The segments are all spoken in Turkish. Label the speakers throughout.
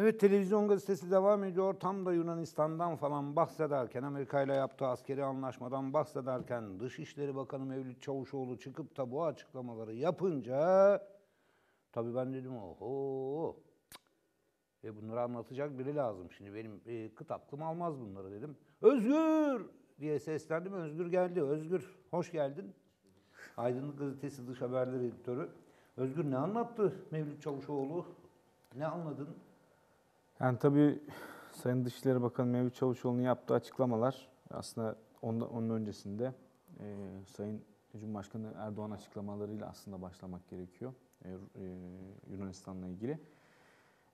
Speaker 1: Evet televizyon gazetesi devam ediyor. Tam da Yunanistan'dan falan bahsederken, Amerika ile yaptığı askeri anlaşmadan bahsederken Dışişleri Bakanı Mevlüt Çavuşoğlu çıkıp da bu açıklamaları yapınca tabii ben dedim oho e bunları anlatacak biri lazım. Şimdi benim e, kıt aklım almaz bunları dedim. Özgür diye seslendim. Özgür geldi. Özgür hoş geldin. Aydınlık Gazetesi Dış Haberler Editörü. Özgür ne anlattı Mevlüt Çavuşoğlu? Ne anladın?
Speaker 2: Yani tabii Sayın Dışişleri Bakanı Mevlüt Çavuşoğlu'nun yaptığı açıklamalar aslında onun, onun öncesinde e, Sayın Cumhurbaşkanı Erdoğan açıklamalarıyla aslında başlamak gerekiyor e, e, Yunanistan'la ilgili.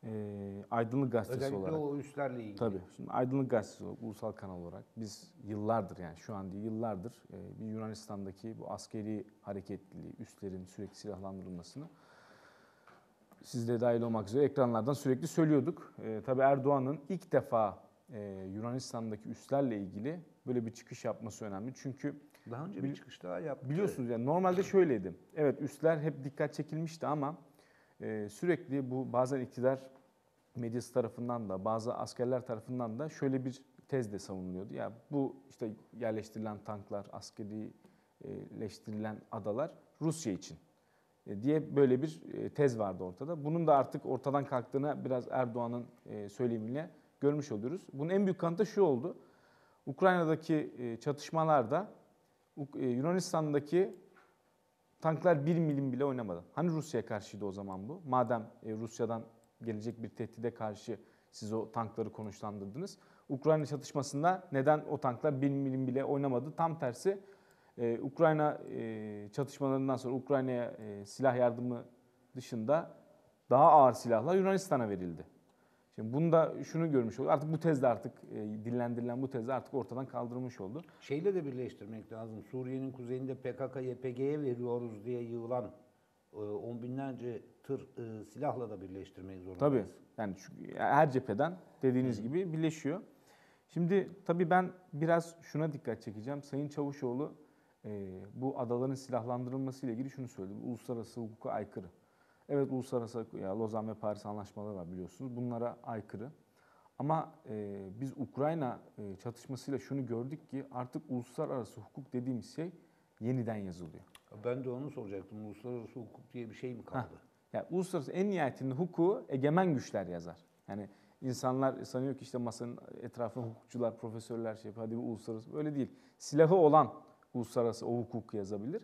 Speaker 2: E, Aydınlık Gazetesi
Speaker 1: Özellikle
Speaker 2: olarak.
Speaker 1: o üslerle ilgili.
Speaker 2: Tabii. Şimdi Aydınlık Gazetesi olarak, ulusal kanal olarak biz yıllardır yani şu an değil yıllardır e, bir Yunanistan'daki bu askeri hareketliliği, üslerin sürekli silahlandırılmasını siz de dahil olmak üzere ekranlardan sürekli söylüyorduk. E, tabii Erdoğan'ın ilk defa e, Yunanistan'daki üslerle ilgili böyle bir çıkış yapması önemli. Çünkü
Speaker 1: Daha önce bir çıkış daha yaptı.
Speaker 2: biliyorsunuz yani normalde şöyleydi. Evet üsler hep dikkat çekilmişti ama e, sürekli bu bazen iktidar medyası tarafından da bazı askerler tarafından da şöyle bir tez de savunuluyordu. Ya bu işte yerleştirilen tanklar, askerileştirilen adalar Rusya için diye böyle bir e, tez vardı ortada. Bunun da artık ortadan kalktığını biraz Erdoğan'ın e, söylemiyle görmüş oluyoruz. Bunun en büyük kanıtı şu oldu. Ukrayna'daki e, çatışmalarda e, Yunanistan'daki tanklar bir milim bile oynamadı. Hani Rusya'ya karşıydı o zaman bu? Madem e, Rusya'dan gelecek bir tehdide karşı siz o tankları konuşlandırdınız. Ukrayna çatışmasında neden o tanklar bir milim bile oynamadı? Tam tersi e, Ukrayna e, çatışmalarından sonra Ukrayna'ya e, silah yardımı dışında daha ağır silahlar Yunanistan'a verildi. Şimdi bunda şunu görmüş olduk. Artık bu tez de artık e, dillendirilen bu tez de artık ortadan kaldırılmış oldu.
Speaker 1: Şeyle de birleştirmek lazım. Suriye'nin kuzeyinde PKK, YPG'ye veriyoruz diye yığılan e, on binlerce tır e, silahla da birleştirmek zorundayız.
Speaker 2: Tabii. Yani çünkü her cepheden dediğiniz gibi birleşiyor. Şimdi tabii ben biraz şuna dikkat çekeceğim. Sayın Çavuşoğlu e, bu adaların silahlandırılması ile ilgili şunu söyledi. Uluslararası hukuka aykırı. Evet uluslararası ya Lozan ve Paris anlaşmaları var biliyorsunuz. Bunlara aykırı. Ama e, biz Ukrayna e, çatışmasıyla şunu gördük ki artık uluslararası hukuk dediğimiz şey yeniden yazılıyor.
Speaker 1: Ben de onu soracaktım. Uluslararası hukuk diye bir şey mi kaldı?
Speaker 2: Yani uluslararası en nihayetinde hukuku egemen güçler yazar. Yani insanlar sanıyor ki işte masanın etrafında hukukçular, profesörler şey yapıyor. Hadi bu uluslararası. Öyle değil. Silahı olan uluslararası o hukuku yazabilir.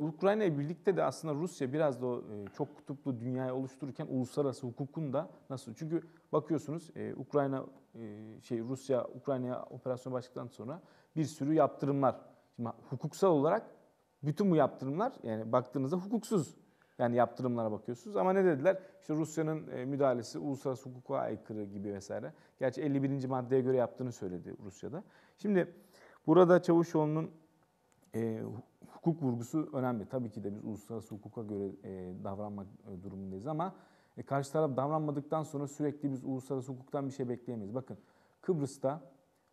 Speaker 2: Ukrayna ile birlikte de aslında Rusya biraz da e, çok kutuplu dünyayı oluştururken uluslararası hukukun da nasıl? Çünkü bakıyorsunuz e, Ukrayna e, şey Rusya Ukrayna'ya operasyon başladıktan sonra bir sürü yaptırımlar. Şimdi hukuksal olarak bütün bu yaptırımlar yani baktığınızda hukuksuz. Yani yaptırımlara bakıyorsunuz ama ne dediler? İşte Rusya'nın müdahalesi uluslararası hukuka aykırı gibi vesaire. Gerçi 51. maddeye göre yaptığını söyledi Rusya'da. Şimdi burada Çavuşoğlu'nun e, hukuk vurgusu önemli. Tabii ki de biz uluslararası hukuka göre e, davranmak e, durumundayız ama e, karşı taraf davranmadıktan sonra sürekli biz uluslararası hukuktan bir şey bekleyemeyiz. Bakın Kıbrıs'ta,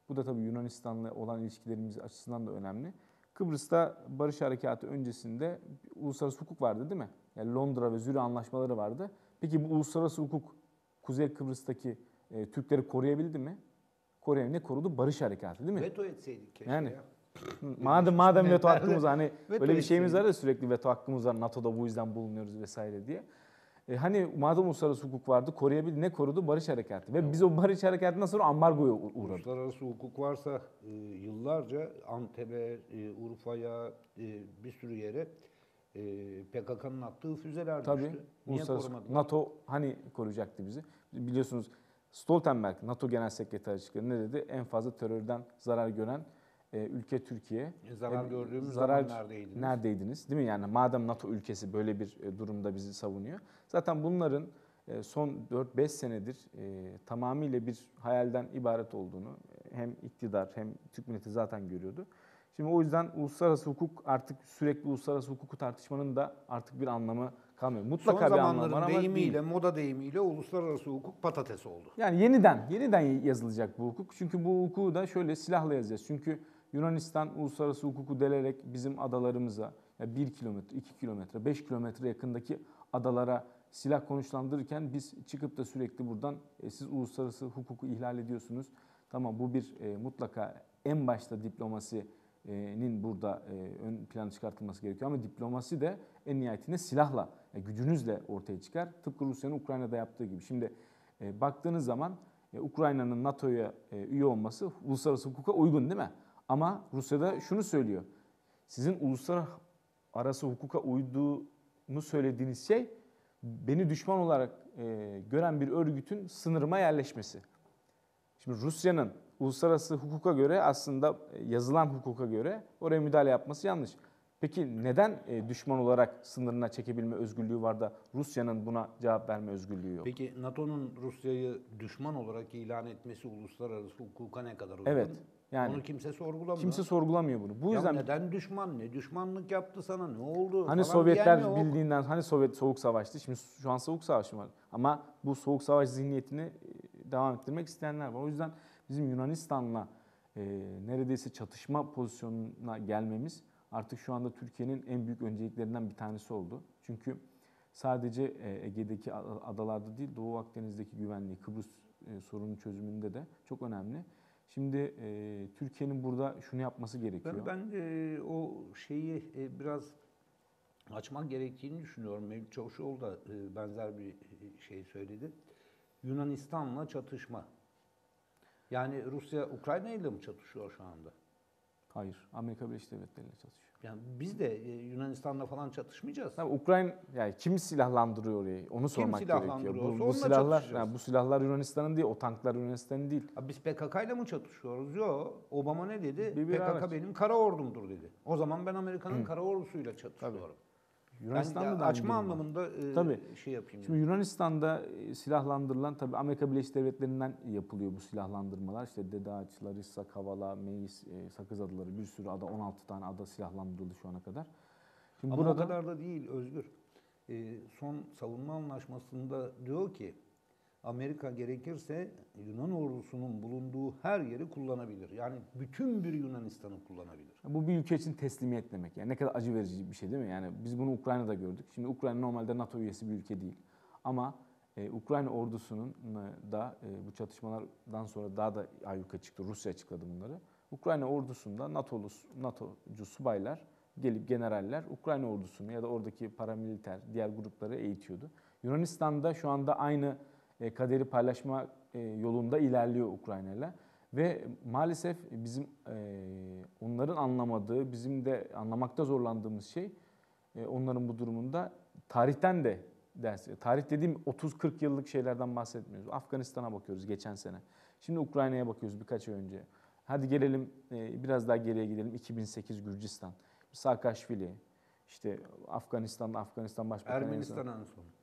Speaker 2: bu da tabii Yunanistan'la olan ilişkilerimiz açısından da önemli. Kıbrıs'ta barış harekatı öncesinde uluslararası hukuk vardı değil mi? Yani Londra ve Zürih anlaşmaları vardı. Peki bu uluslararası hukuk Kuzey Kıbrıs'taki e, Türkleri koruyabildi mi? Koruyabildi. Ne korudu? Barış harekatı değil mi?
Speaker 1: Veto etseydik keşke
Speaker 2: Yani.
Speaker 1: ya.
Speaker 2: Madem madem veto hakkımız hani
Speaker 1: Veto
Speaker 2: böyle bir şeyimiz var ya sürekli veto hakkımız var. NATO'da bu yüzden bulunuyoruz vesaire diye. E hani madem uluslararası hukuk vardı koruyabildi. Ne korudu? Barış harekatı. Ve biz o barış harekatından sonra ambargoya uğradık.
Speaker 1: Uluslararası hukuk varsa e, yıllarca Antep'e, e, Urfa'ya, e, bir sürü yere e, PKK'nın attığı füzeler
Speaker 2: Tabii.
Speaker 1: düştü. Niye
Speaker 2: Uluslararası
Speaker 1: korumadılar?
Speaker 2: NATO hani koruyacaktı bizi? Biliyorsunuz Stoltenberg NATO Genel Sekreteri açıkladı. Ne dedi? En fazla terörden zarar gören e, ülke Türkiye.
Speaker 1: E, zarar
Speaker 2: E,
Speaker 1: gördüğümüz
Speaker 2: zarar
Speaker 1: zaman neredeydiniz?
Speaker 2: Neredeydiniz? Değil mi? Yani madem NATO ülkesi böyle bir e, durumda bizi savunuyor. Zaten bunların son 4-5 senedir e, tamamıyla bir hayalden ibaret olduğunu hem iktidar hem Türk milleti zaten görüyordu. Şimdi o yüzden uluslararası hukuk artık sürekli uluslararası hukuku tartışmanın da artık bir anlamı kalmıyor. Mutlaka
Speaker 1: Son
Speaker 2: bir anlamı var ama
Speaker 1: deyimiyle,
Speaker 2: değil.
Speaker 1: moda deyimiyle uluslararası hukuk patates oldu.
Speaker 2: Yani yeniden, yeniden yazılacak bu hukuk. Çünkü bu hukuku da şöyle silahla yazacağız. Çünkü Yunanistan uluslararası hukuku delerek bizim adalarımıza 1 kilometre, 2 kilometre, 5 kilometre yakındaki adalara silah konuşlandırırken biz çıkıp da sürekli buradan e, siz uluslararası hukuku ihlal ediyorsunuz. Tamam bu bir e, mutlaka en başta diplomasinin burada e, ön plana çıkartılması gerekiyor ama diplomasi de en nihayetinde silahla, e, gücünüzle ortaya çıkar. Tıpkı Rusya'nın Ukrayna'da yaptığı gibi. Şimdi e, baktığınız zaman e, Ukrayna'nın NATO'ya e, üye olması uluslararası hukuka uygun değil mi? Ama Rusya'da şunu söylüyor. Sizin uluslararası hukuka uyduğunu söylediğiniz şey beni düşman olarak e, gören bir örgütün sınırıma yerleşmesi. Şimdi Rusya'nın uluslararası hukuka göre aslında e, yazılan hukuka göre oraya müdahale yapması yanlış. Peki neden e, düşman olarak sınırına çekebilme özgürlüğü var da Rusya'nın buna cevap verme özgürlüğü yok?
Speaker 1: Peki NATO'nun Rusya'yı düşman olarak ilan etmesi uluslararası hukuka ne kadar uygun?
Speaker 2: Evet. Yani
Speaker 1: Onu kimse sorgulamıyor.
Speaker 2: kimse sorgulamıyor bunu. Bu
Speaker 1: Ya
Speaker 2: yüzden
Speaker 1: neden düşman? Ne düşmanlık yaptı sana? Ne oldu?
Speaker 2: Hani
Speaker 1: falan
Speaker 2: Sovyetler
Speaker 1: diyen yok.
Speaker 2: bildiğinden hani Sovyet soğuk savaştı. Şimdi şu an soğuk savaş var. Ama bu soğuk savaş zihniyetini e, devam ettirmek isteyenler var. O yüzden bizim Yunanistan'la e, neredeyse çatışma pozisyonuna gelmemiz artık şu anda Türkiye'nin en büyük önceliklerinden bir tanesi oldu. Çünkü sadece e, Ege'deki adalarda değil Doğu Akdeniz'deki güvenliği, Kıbrıs e, sorunun çözümünde de çok önemli. Şimdi e, Türkiye'nin burada şunu yapması gerekiyor.
Speaker 1: Ben, ben e, o şeyi e, biraz açmak gerektiğini düşünüyorum. Mevlüt Çavuşoğlu da e, benzer bir e, şey söyledi. Yunanistan'la çatışma. Yani Rusya Ukrayna ile mi çatışıyor şu anda?
Speaker 2: Hayır, Amerika Birleşik Devletleri ile çatışıyor.
Speaker 1: Yani biz de e, Yunanistan'la falan çatışmayacağız.
Speaker 2: Tabii Ukrayna yani kim silahlandırıyor orayı? Onu sormak gerekiyor.
Speaker 1: silahlandırıyorsa
Speaker 2: Bu, bu silahlar yani bu silahlar Yunanistan'ın değil, o tanklar Yunanistan'ın değil.
Speaker 1: Ha, biz PKK ile mi çatışıyoruz? Yok. Obama ne dedi?
Speaker 2: Bir- bir
Speaker 1: PKK
Speaker 2: araç.
Speaker 1: benim kara ordumdur dedi. O zaman ben Amerika'nın kara ordusuyla çatışıyorum.
Speaker 2: Yunanistan'da
Speaker 1: ben
Speaker 2: da
Speaker 1: açma anlamında e,
Speaker 2: Tabii.
Speaker 1: şey yapayım.
Speaker 2: Şimdi Yunanistan'da e, silahlandırılan tabii Amerika Birleşik Devletleri'nden yapılıyor bu silahlandırmalar. İşte Dede Ağaç, Larissa, Kavala, Meis, e, Sakız adaları bir sürü ada 16 tane ada silahlandırıldı şu ana kadar. Şimdi
Speaker 1: Ama
Speaker 2: burada
Speaker 1: o kadar da değil Özgür. Ee, son savunma anlaşmasında diyor ki Amerika gerekirse Yunan ordusunun bulunduğu her yeri kullanabilir. Yani bütün bir Yunanistan'ı kullanabilir.
Speaker 2: Bu bir ülke için teslimiyet demek. Yani ne kadar acı verici bir şey değil mi? Yani biz bunu Ukrayna'da gördük. Şimdi Ukrayna normalde NATO üyesi bir ülke değil. Ama e, Ukrayna ordusunun e, da e, bu çatışmalardan sonra daha da ayyuka çıktı. Rusya açıkladı bunları. Ukrayna ordusunda NATO'lu NATO'cu subaylar gelip generaller Ukrayna ordusunu ya da oradaki paramiliter diğer grupları eğitiyordu. Yunanistan'da şu anda aynı kaderi paylaşma e, yolunda ilerliyor Ukrayna'yla. Ve maalesef bizim e, onların anlamadığı, bizim de anlamakta zorlandığımız şey e, onların bu durumunda tarihten de ders. Tarih dediğim 30-40 yıllık şeylerden bahsetmiyoruz. Afganistan'a bakıyoruz geçen sene. Şimdi Ukrayna'ya bakıyoruz birkaç ay önce. Hadi gelelim e, biraz daha geriye gidelim. 2008 Gürcistan. Saakashvili, işte Afganistan'da Afganistan Başbakanı.
Speaker 1: Ermenistan en.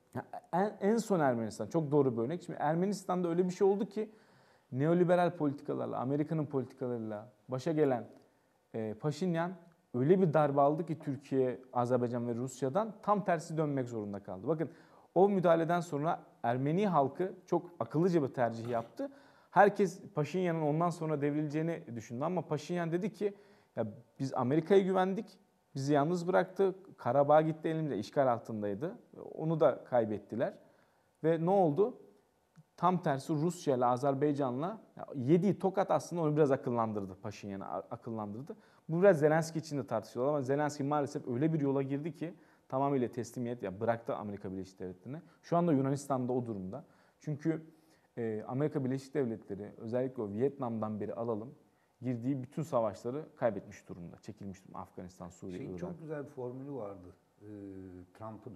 Speaker 2: En, en son Ermenistan. Çok doğru bir örnek. Şimdi Ermenistan'da öyle bir şey oldu ki neoliberal politikalarla, Amerika'nın politikalarıyla başa gelen e, Paşinyan öyle bir darbe aldı ki Türkiye, Azerbaycan ve Rusya'dan tam tersi dönmek zorunda kaldı. Bakın o müdahaleden sonra Ermeni halkı çok akıllıca bir tercih yaptı. Herkes Paşinyan'ın ondan sonra devrileceğini düşündü ama Paşinyan dedi ki ya biz Amerika'ya güvendik. Bizi yalnız bıraktı. Karabağ gitti elimizde işgal altındaydı. Onu da kaybettiler. Ve ne oldu? Tam tersi Rusya ile Azerbaycan'la yediği tokat aslında onu biraz akıllandırdı. Paşinyan'ı akıllandırdı. Bu biraz Zelenski için de tartışılıyor ama Zelenski maalesef öyle bir yola girdi ki tamamıyla teslimiyet ya bıraktı Amerika Birleşik Devletleri'ne. Şu anda Yunanistan'da o durumda. Çünkü Amerika Birleşik Devletleri özellikle o Vietnam'dan beri alalım girdiği bütün savaşları kaybetmiş durumda. Çekilmiş durumda. Afganistan, Suriye,
Speaker 1: Şey,
Speaker 2: Irak.
Speaker 1: çok güzel bir formülü vardı e, Trump'ın.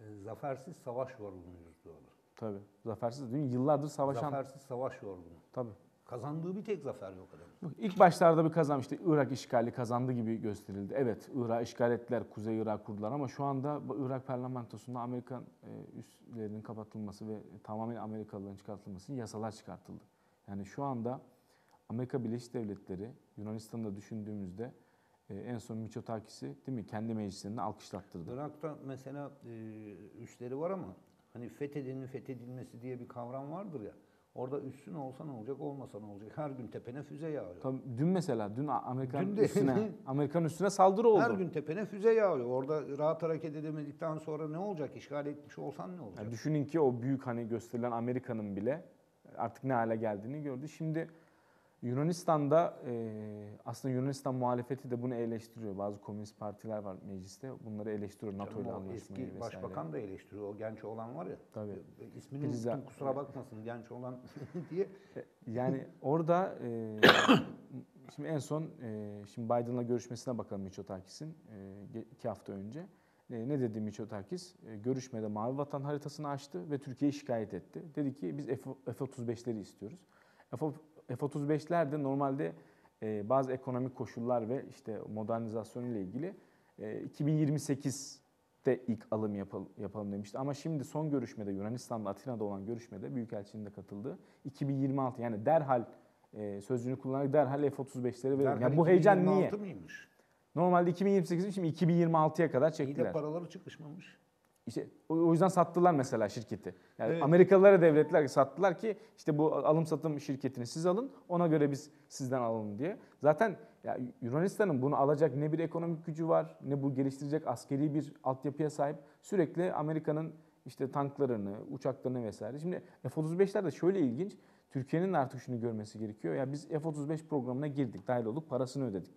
Speaker 1: E, zafersiz savaş yorgunuyuz diyorlar.
Speaker 2: Tabii. Zafersiz değil mi? Yıllardır savaşan.
Speaker 1: Zafersiz savaş yorgunu.
Speaker 2: Tabii.
Speaker 1: Kazandığı bir tek zafer yok adamın.
Speaker 2: İlk başlarda bir kazanmıştı. Irak işgali kazandı gibi gösterildi. Evet Irak işgal ettiler, Kuzey Irak kurdular ama şu anda Irak parlamentosunda Amerikan e, üslerinin kapatılması ve tamamen Amerikalıların çıkartılması yasalar çıkartıldı. Yani şu anda Amerika Birleşik Devletleri Yunanistan'da düşündüğümüzde e, en son Mitsotakis'i değil mi kendi meclisinde alkışlattırdı.
Speaker 1: Irak'ta mesela e, üsleri var ama hani fethedilin fethedilmesi diye bir kavram vardır ya. Orada üstün olsa ne olacak, olmasa ne olacak? Her gün tepene füze yağıyor.
Speaker 2: Tabii dün mesela dün Amerikan
Speaker 1: Dün de-
Speaker 2: üstüne Amerikan üstüne saldırı oldu.
Speaker 1: Her gün tepene füze yağıyor. Orada rahat hareket edemedikten sonra ne olacak? İşgal etmiş olsan ne olacak?
Speaker 2: Yani düşünün ki o büyük hani gösterilen Amerika'nın bile artık ne hale geldiğini gördü. Şimdi Yunanistan'da e, aslında Yunanistan muhalefeti de bunu eleştiriyor. Bazı komünist partiler var mecliste. Bunları eleştiriyor NATO ile anlaşmayı
Speaker 1: eski
Speaker 2: vesaire.
Speaker 1: başbakan da eleştiriyor. O genç olan var ya.
Speaker 2: Tabii.
Speaker 1: e, İsmini
Speaker 2: Priza-
Speaker 1: unuttum kusura bakmasın genç olan diye.
Speaker 2: Yani orada e, şimdi en son e, şimdi Biden'la görüşmesine bakalım Mitsotakis'in e, iki hafta önce. E, ne dedi Mitsotakis? E, görüşmede Mavi Vatan haritasını açtı ve Türkiye'yi şikayet etti. Dedi ki biz F- F-35'leri istiyoruz. F- F-35'ler de normalde e, bazı ekonomik koşullar ve işte modernizasyon ile ilgili e, 2028'de ilk alım yapalım, yapalım demişti. Ama şimdi son görüşmede Yunanistan'da Atina'da olan görüşmede Büyükelçinin de katıldığı 2026 yani derhal e, sözcüğünü kullanarak derhal F-35'leri verelim. Yani bu heyecan niye?
Speaker 1: 2026 mıymış?
Speaker 2: Normalde 2028'i şimdi 2026'ya kadar
Speaker 1: İyi de
Speaker 2: çektiler.
Speaker 1: paraları çıkışmamış.
Speaker 2: İşte o yüzden sattılar mesela şirketi. Yani
Speaker 1: Evet.
Speaker 2: Amerikalılara devrettiler sattılar ki işte bu alım satım şirketini siz alın ona göre biz sizden alalım diye. Zaten ya Yunanistan'ın bunu alacak ne bir ekonomik gücü var ne bu geliştirecek askeri bir altyapıya sahip. Sürekli Amerika'nın işte tanklarını, uçaklarını vesaire. Şimdi F-35'ler de şöyle ilginç. Türkiye'nin artık şunu görmesi gerekiyor. Ya biz F-35 programına girdik, dahil olduk, parasını ödedik.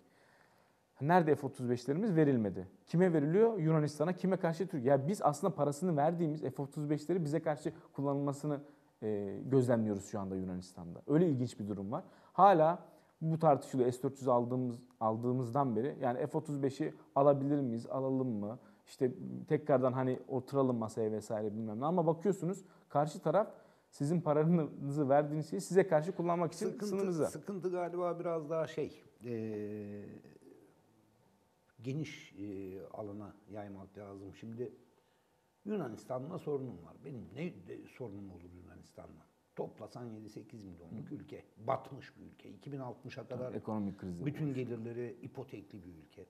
Speaker 2: Nerede F-35'lerimiz verilmedi? Kime veriliyor? Yunanistan'a. Kime karşı Türkiye? Ya biz aslında parasını verdiğimiz F-35'leri bize karşı kullanılmasını e, gözlemliyoruz şu anda Yunanistan'da. Öyle ilginç bir durum var. Hala bu tartışılıyor. S-400 aldığımız aldığımızdan beri yani F-35'i alabilir miyiz, alalım mı? İşte tekrardan hani oturalım masaya vesaire bilmem ne. Ama bakıyorsunuz karşı taraf sizin paranızı verdiğiniz şeyi size karşı kullanmak için
Speaker 1: Sıkıntı,
Speaker 2: sınırınıza.
Speaker 1: sıkıntı galiba biraz daha şey, eee, geniş eee, alana yaymak lazım. Şimdi Yunanistan'la sorunum var. Benim ne de sorunum olur Yunanistan'la? Toplasan 7-8 milyonluk ülke. Batmış bir ülke. 2060'a kadar
Speaker 2: Ekonomik krizde.
Speaker 1: bütün gelirleri ipotekli bir ülke.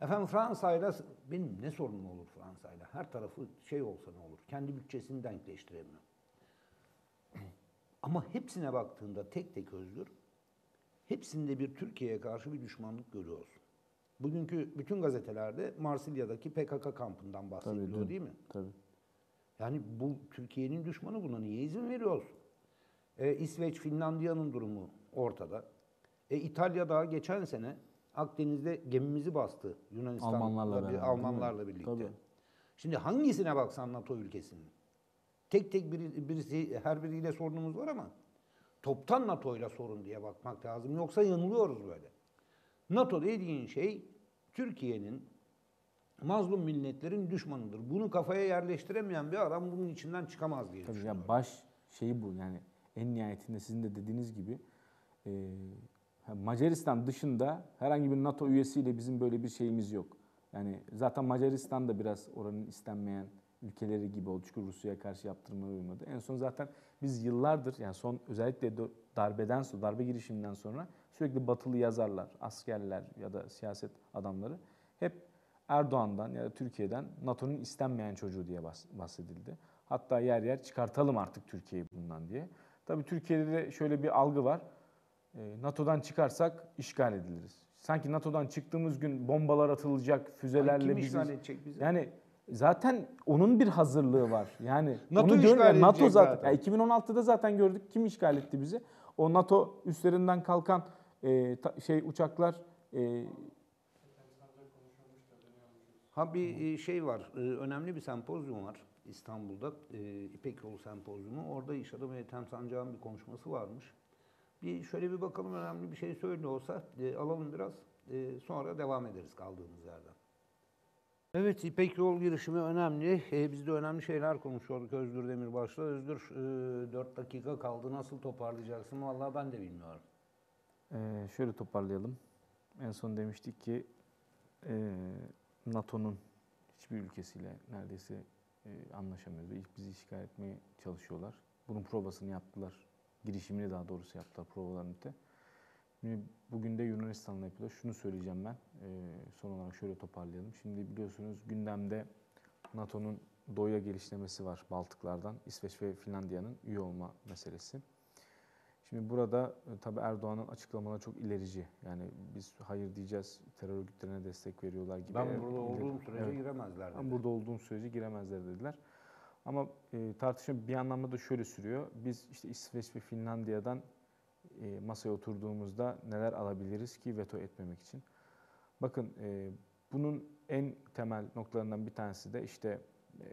Speaker 1: Efendim Fransa'yla benim ne sorunum olur Fransa'yla? Her tarafı şey olsa ne olur? Kendi bütçesini denkleştiremiyor. Ama hepsine baktığında tek tek özgür, hepsinde bir Türkiye'ye karşı bir düşmanlık görüyoruz. Bugünkü bütün gazetelerde Marsilya'daki PKK kampından bahsediliyor
Speaker 2: dün.
Speaker 1: değil mi?
Speaker 2: Tabii.
Speaker 1: Yani bu Türkiye'nin düşmanı buna niye izin veriyoruz? E, İsveç, Finlandiya'nın durumu ortada. E, İtalya daha geçen sene Akdeniz'de gemimizi bastı Yunanistan'la,
Speaker 2: Almanlarla
Speaker 1: bir-
Speaker 2: beraber?
Speaker 1: Almanlarla birlikte.
Speaker 2: Tabii.
Speaker 1: Şimdi hangisine baksan NATO ülkesinin? Tek tek biri, birisi, her biriyle sorunumuz var ama toptan NATO'yla sorun diye bakmak lazım. Yoksa yanılıyoruz böyle. NATO dediğin şey Türkiye'nin mazlum milletlerin düşmanıdır. Bunu kafaya yerleştiremeyen bir adam bunun içinden çıkamaz diye
Speaker 2: Tabii
Speaker 1: düşünüyorum.
Speaker 2: ya baş şeyi bu yani en nihayetinde sizin de dediğiniz gibi e, Macaristan dışında herhangi bir NATO üyesiyle bizim böyle bir şeyimiz yok. Yani zaten Macaristan da biraz oranın istenmeyen ülkeleri gibi oldu. Çünkü Rusya'ya karşı yaptırımlara uymadı. En son zaten biz yıllardır yani son özellikle darbeden sonra, darbe girişiminden sonra sürekli batılı yazarlar, askerler ya da siyaset adamları hep Erdoğan'dan ya da Türkiye'den NATO'nun istenmeyen çocuğu diye bahs- bahsedildi. Hatta yer yer çıkartalım artık Türkiye'yi bundan diye. Tabii Türkiye'de de şöyle bir algı var. E, NATO'dan çıkarsak işgal ediliriz. Sanki NATO'dan çıktığımız gün bombalar atılacak, füzelerle
Speaker 1: Kim
Speaker 2: bizi...
Speaker 1: edecek bizi?
Speaker 2: Yani zaten onun bir hazırlığı var. Yani
Speaker 1: NATO
Speaker 2: onu gör- yani NATO zaten.
Speaker 1: zaten.
Speaker 2: Ya 2016'da zaten gördük kim işgal etti bizi. O NATO üstlerinden kalkan e, ta- şey uçaklar e,
Speaker 1: Ha bir e, şey var, e, önemli bir sempozyum var İstanbul'da, e, İpek Yolu Sempozyumu. Orada iş adamı Ethem Sancak'ın bir konuşması varmış. Bir şöyle bir bakalım önemli bir şey söylüyorsa alalım biraz, sonra devam ederiz kaldığımız yerden. Evet, İpek Yol girişimi önemli. E, biz de önemli şeyler konuşuyorduk Özgür Demirbaş'la. Özgür, e, 4 dakika kaldı. Nasıl toparlayacaksın? Vallahi ben de bilmiyorum.
Speaker 2: Ee, şöyle toparlayalım. En son demiştik ki e, NATO'nun hiçbir ülkesiyle neredeyse e, anlaşamıyoruz. ilk bizi işgal etmeye çalışıyorlar. Bunun provasını yaptılar. Girişimini daha doğrusu yaptılar provalarını da. Bugün de Yunanistan'la yapıyorlar. Şunu söyleyeceğim ben. e, son olarak şöyle toparlayalım. Şimdi biliyorsunuz gündemde NATO'nun doğuya gelişlemesi var Baltıklardan. İsveç ve Finlandiya'nın üye olma meselesi. Şimdi burada e, tabii Erdoğan'ın açıklamaları çok ilerici. Yani biz hayır diyeceğiz, terör örgütlerine destek veriyorlar gibi.
Speaker 1: Ben burada olduğum sürece
Speaker 2: Evet.
Speaker 1: giremezler dedi.
Speaker 2: Ben burada olduğum sürece giremezler dediler. Ama e, tartışma bir anlamda da şöyle sürüyor. Biz işte İsveç ve Finlandiya'dan e, masaya oturduğumuzda neler alabiliriz ki veto etmemek için. Bakın e, bunun en temel noktalarından bir tanesi de işte e,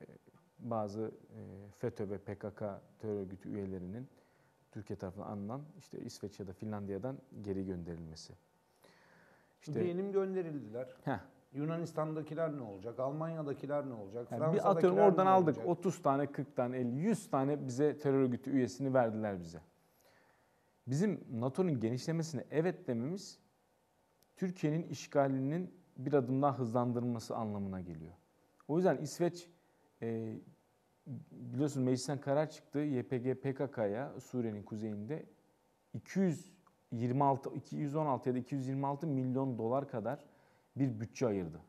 Speaker 2: bazı e, FETÖ ve PKK terör örgütü üyelerinin Türkiye tarafından alınan işte İsveç ya da Finlandiya'dan geri gönderilmesi. İşte
Speaker 1: Diyelim gönderildiler.
Speaker 2: heh,
Speaker 1: Yunanistan'dakiler ne olacak? Almanya'dakiler ne olacak?
Speaker 2: Yani bir atıyorum oradan aldık
Speaker 1: olacak?
Speaker 2: 30 tane, 40 tane, 50, 100 tane bize terör örgütü üyesini verdiler bize. Bizim NATO'nun genişlemesine evet dememiz Türkiye'nin işgalinin bir adım daha hızlandırılması anlamına geliyor. O yüzden İsveç e, biliyorsunuz meclisten karar çıktı. YPG PKK'ya Suriye'nin kuzeyinde 226 216 ya da 226 milyon dolar kadar bir bütçe ayırdı.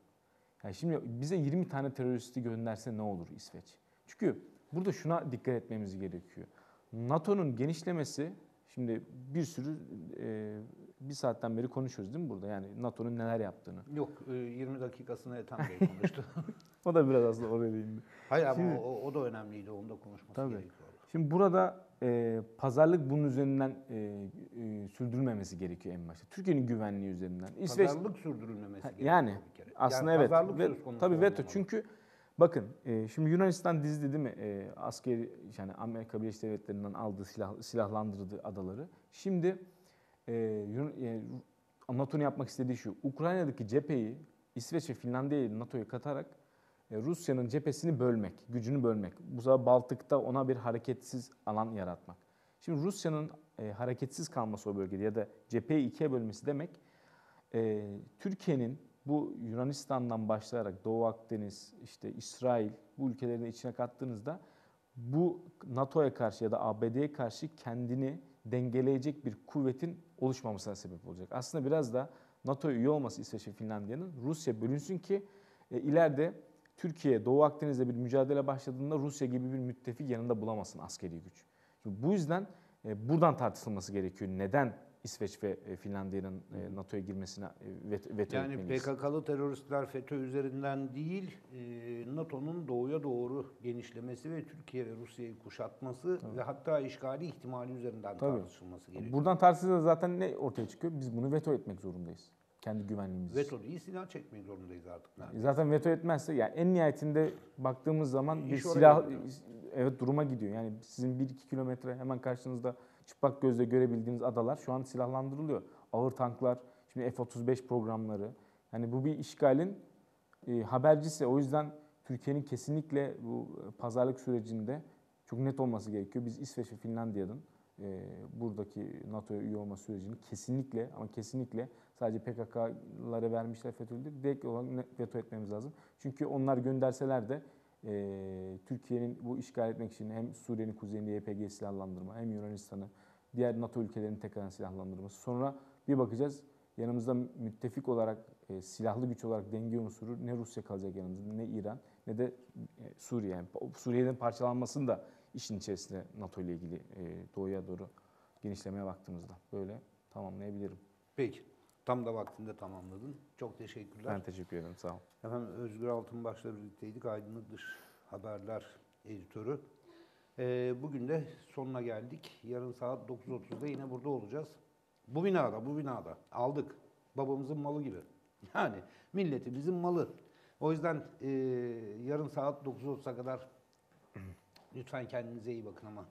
Speaker 2: Yani şimdi bize 20 tane teröristi gönderse ne olur İsveç? Çünkü burada şuna dikkat etmemiz gerekiyor. NATO'nun genişlemesi şimdi bir sürü e, bir saatten beri konuşuyoruz değil mi burada? Yani NATO'nun neler yaptığını.
Speaker 1: Yok e, 20 dakikasını Ethem Bey konuştu.
Speaker 2: O da biraz aslında oraya değindi.
Speaker 1: Hayır ama
Speaker 2: Şimdi-
Speaker 1: o, o da önemliydi. Onu da konuşması
Speaker 2: Tabii.
Speaker 1: gerekiyordu.
Speaker 2: Şimdi burada e, pazarlık bunun üzerinden e, e, sürdürülmemesi gerekiyor en başta. Türkiye'nin güvenliği üzerinden. İsveç
Speaker 1: Pazarlık sürdürülmemesi
Speaker 2: Ha,
Speaker 1: gerekiyor
Speaker 2: yani, aslında
Speaker 1: yani
Speaker 2: evet.
Speaker 1: Pazarlık
Speaker 2: Ve,
Speaker 1: söz konusu
Speaker 2: tabii veto çünkü bakın e, şimdi Yunanistan dizdi değil mi? E, askeri yani Amerika Birleşik Devletleri'nden aldığı silah, silahlandırdığı adaları. Şimdi e, Yun- e, NATO'nun yapmak istediği şu. Ukrayna'daki cepheyi İsveç ve Finlandiya'yı NATO'ya katarak Rusya'nın cephesini bölmek, gücünü bölmek. Bu sefer Baltık'ta ona bir hareketsiz alan yaratmak. Şimdi Rusya'nın e, hareketsiz kalması o bölgede ya da cepheyi ikiye bölmesi demek e, Türkiye'nin bu Yunanistan'dan başlayarak Doğu Akdeniz, işte İsrail bu ülkelerin içine kattığınızda bu NATO'ya karşı ya da ABD'ye karşı kendini dengeleyecek bir kuvvetin oluşmamasına sebep olacak. Aslında biraz da NATO'ya üye olması İsveç ve Finlandiya'nın Rusya bölünsün ki e, ileride Türkiye Doğu Akdeniz'de bir mücadele başladığında Rusya gibi bir müttefik yanında bulamasın askeri güç. Şimdi bu yüzden e, buradan tartışılması gerekiyor. Neden İsveç ve e, Finlandiya'nın e, NATO'ya girmesine veto,
Speaker 1: Yani
Speaker 2: etmeliyiz?
Speaker 1: PKK'lı teröristler FETÖ üzerinden değil, NATO'nun doğuya doğru genişlemesi ve Türkiye ve Rusya'yı kuşatması ve hatta işgali ihtimali üzerinden
Speaker 2: Tabii.
Speaker 1: tartışılması gerekiyor.
Speaker 2: Buradan tartışılırsa zaten ne ortaya çıkıyor? Biz bunu veto etmek zorundayız. Kendi güvenliğimiz için.
Speaker 1: Veto değil silah çekmek zorundayız artık. neredeyse.
Speaker 2: Zaten veto etmezse yani en nihayetinde baktığımız zaman bir
Speaker 1: İş oraya
Speaker 2: silah
Speaker 1: gidiyor.
Speaker 2: evet duruma gidiyor. Yani sizin 1-2 kilometre hemen karşınızda çıplak gözle görebildiğiniz adalar şu an silahlandırılıyor. Ağır tanklar, şimdi F-35 programları. Yani bu bir işgalin e, habercisi. O yüzden Türkiye'nin kesinlikle bu e, pazarlık sürecinde çok net olması gerekiyor. Biz İsveç ve Finlandiya'nın e, buradaki NATO'ya üye olma sürecini kesinlikle ama kesinlikle sadece PKK'lara vermişler FETÖ'lü değil, direkt olarak veto etmemiz lazım. Çünkü onlar gönderseler de e, Türkiye'nin bu işgal etmek için hem Suriye'nin kuzeyinde YPG silahlandırma hem Yunanistan'ı diğer NATO ülkelerinin tekrar silahlandırması. Sonra bir bakacağız yanımızda müttefik olarak e, silahlı güç olarak denge unsuru ne Rusya kalacak yanımızda ne İran ne de e, Suriye. Yani Suriye'nin parçalanmasını da işin içerisinde NATO ile ilgili e, doğuya doğru genişlemeye baktığımızda böyle tamamlayabilirim.
Speaker 1: Peki. Tam da vaktinde tamamladın. Çok teşekkürler.
Speaker 2: Ben teşekkür ederim. Sağ olun.
Speaker 1: Efendim Özgür Altınbaş'la birlikteydik. Aydınlık Dış Haberler editörü. Ee, bugün de sonuna geldik. Yarın saat 9.30'da yine burada olacağız. Bu binada, bu binada. Aldık. Babamızın malı gibi. Yani milletimizin malı. O yüzden e, yarın saat 9.30'a kadar lütfen kendinize iyi bakın ama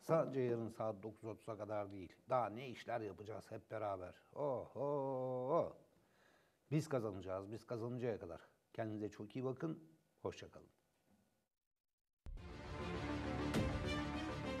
Speaker 1: sadece yarın saat 9.30'a kadar değil. Daha ne işler yapacağız hep beraber. Oho! Biz kazanacağız, biz kazanıncaya kadar. Kendinize çok iyi bakın, hoşçakalın.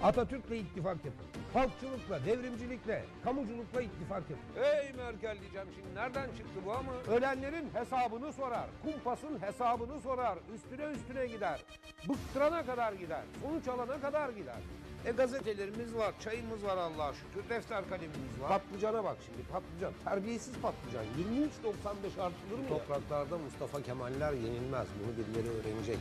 Speaker 3: Atatürk'le ittifak yapın. Halkçılıkla, devrimcilikle, kamuculukla ittifak yapın.
Speaker 4: Ey Merkel diyeceğim şimdi nereden çıktı bu ama?
Speaker 3: Ölenlerin hesabını sorar. Kumpasın hesabını sorar. Üstüne üstüne gider. Bıktırana kadar gider. Sonuç alana kadar gider.
Speaker 4: E gazetelerimiz var, çayımız var Allah'a şükür, defter kalemimiz var.
Speaker 3: Patlıcana bak şimdi patlıcan. Terbiyesiz patlıcan. 23.95 artılır mı?
Speaker 5: Topraklarda Mustafa Kemaller yenilmez. Bunu birileri öğrenecek.